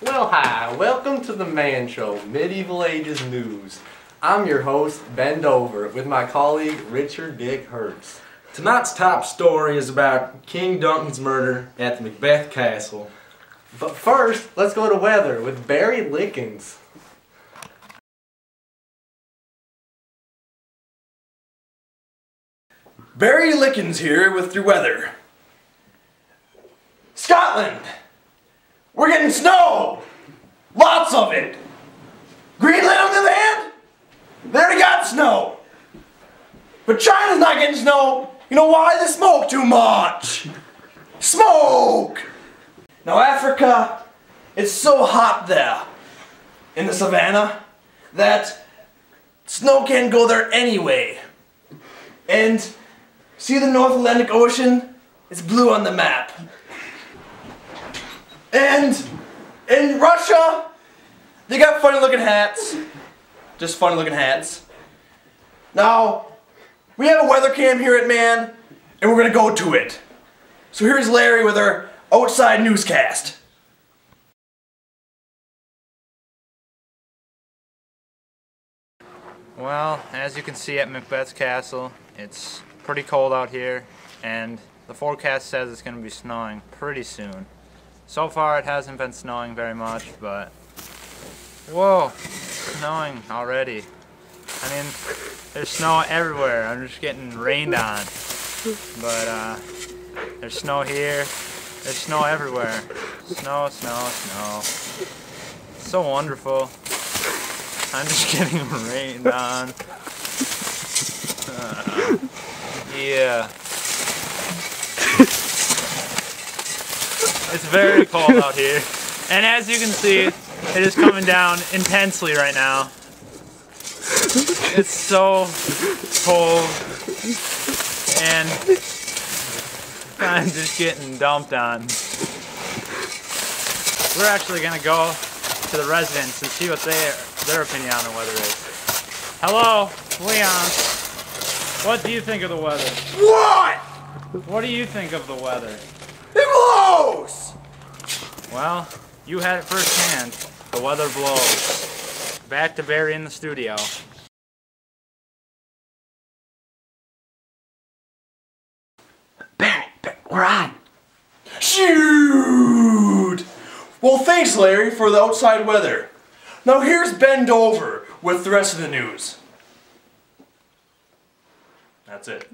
Well, hi, welcome to the Man Show, Medieval Ages News. I'm your host, Ben Dover, with my colleague Richard Dick Hertz. Tonight's top story is about King Duncan's murder at the Macbeth Castle. But first, let's go to weather with Barry Lickens. Barry Lickens here with your weather. Scotland! We're getting snow! Lots of it! Greenland on the other hand, they already got snow. But China's not getting snow. You know why? They smoke too much. Smoke! Now Africa, it's so hot there in the savannah that snow can't go there anyway. And see the North Atlantic Ocean? It's blue on the map. And in Russia, they got funny looking hats. Just funny looking hats. Now, we have a weather cam here at Man, and we're gonna go to it. So here's Larry with our outside newscast. Well, as you can see at Macbeth's Castle, it's pretty cold out here, and the forecast says it's going to be snowing pretty soon. So far it hasn't been snowing very much, but whoa, snowing already. I mean, there's snow everywhere. I'm just getting rained on. But uh, there's snow here. There's snow everywhere. Snow, snow, snow. It's so wonderful. I'm just getting rained on. Uh, yeah. It's very cold out here. And as you can see, it is coming down intensely right now. It's so cold. And I'm just getting dumped on. We're actually gonna go to the residents and see what their their opinion on the weather is. Hello, Leon. What do you think of the weather? What? What do you think of the weather? Blows! Well, you had it firsthand. The weather blows. Back to Barry in the studio. Barry, Barry, we're on. Shoot! Well, thanks, Larry, for the outside weather. Now here's Ben Dover with the rest of the news. That's it.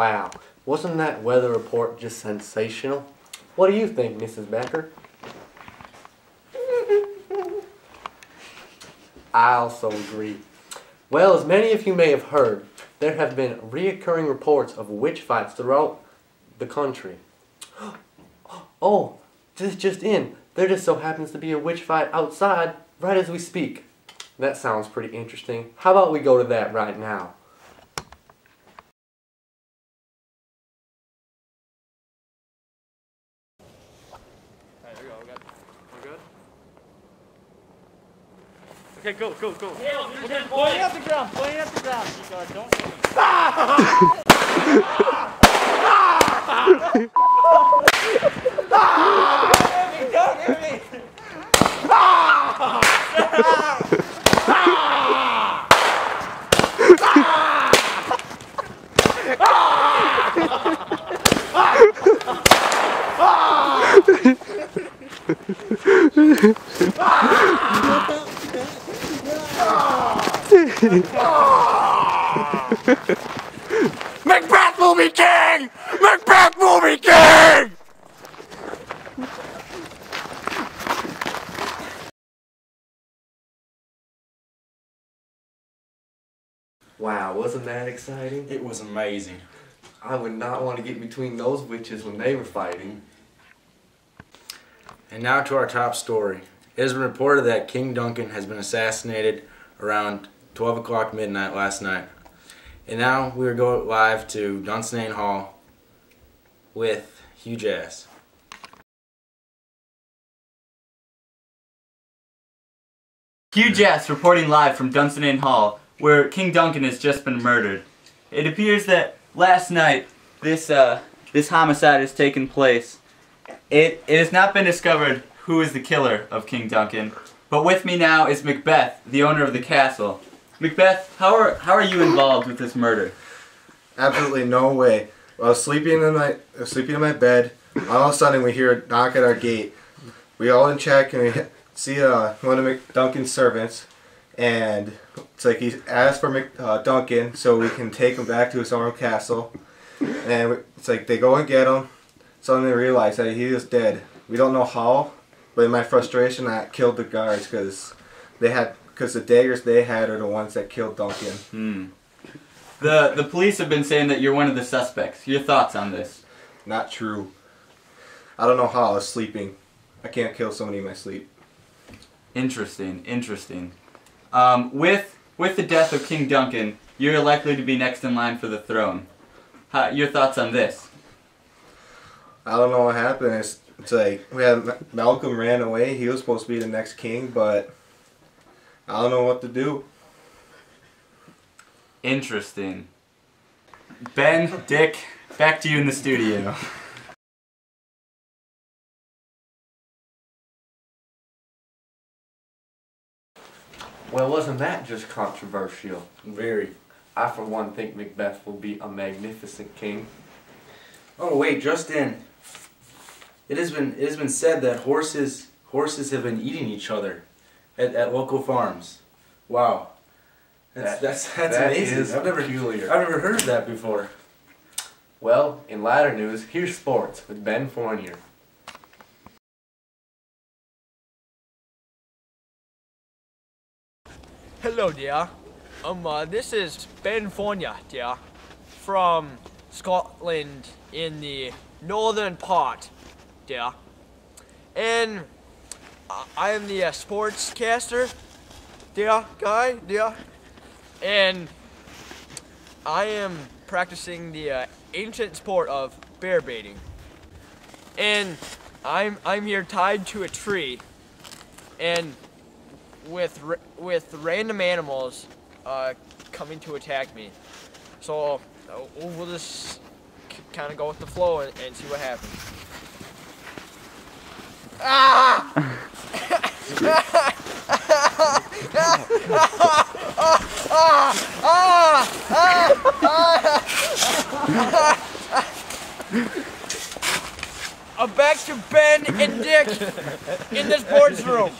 Wow, wasn't that weather report just sensational? What do you think, Mrs. Becker? I also agree. Well, as many of you may have heard, there have been reoccurring reports of witch fights throughout the country. Oh, this just in. There just so happens to be a witch fight outside right as we speak. That sounds pretty interesting. How about we go to that right now? Okay, go, go, go. Pointing at the ground, pointing at the ground. You guys don't. Macbeth will be king! Macbeth will be king! Wow, wasn't that exciting? It was amazing. I would not want to get between those witches when they were fighting. And now to our top story. It has been reported that King Duncan has been assassinated around 12 o'clock midnight last night. And now we are going live to Dunsinane Hall with Hugh Jass. Hugh Jass reporting live from Dunsinane Hall, where King Duncan has just been murdered. It appears that last night, this uh, this homicide has taken place. It, it has not been discovered who is the killer of King Duncan, but with me now is Macbeth, the owner of the castle. Macbeth, how are, how are you involved with this murder? Absolutely no way. I was sleeping in my sleeping in my bed. All of a sudden, we hear a knock at our gate. We all in check and we see uh, one of McDuncan's servants, and it's like he asked for Mc, uh, so we can take him back to his own castle. And it's like they go and get him. Suddenly they realize that he is dead. We don't know how, but in my frustration, I killed the guards because they had because the daggers they had are the ones that killed Duncan. Hmm. The, the police have been saying that you're one of the suspects. Your thoughts on this? Not true. I don't know how I was sleeping. I can't kill somebody in my sleep. Interesting, interesting. Um, with with the death of King Duncan, you're likely to be next in line for the throne. How, your thoughts on this? I don't know what happened. It's, it's like we had Malcolm ran away. He was supposed to be the next king, but I don't know what to do. Interesting. Ben, Dick, back to you in the studio. Well, wasn't that just controversial? Very. I, for one, think Macbeth will be a magnificent king. Oh wait, just in. It has been it has been said that horses horses have been eating each other at, at local farms. Wow. That's That- that's that's that amazing. is I've never peculiar. I've never heard of that before. Well, in latter news, here's sports with Ben Fournier. Hello, dear. Um, uh, this is Ben Fournier, dear, from Scotland in the northern part, dear. And I- am the uh, sportscaster, dear guy, dear. And I am practicing the uh, ancient sport of bear baiting. And I'm I'm here tied to a tree, and with with random animals uh, coming to attack me. So uh, we'll just kind of go with the flow and, and see what happens. I'm back to Ben and Dick in this board's room.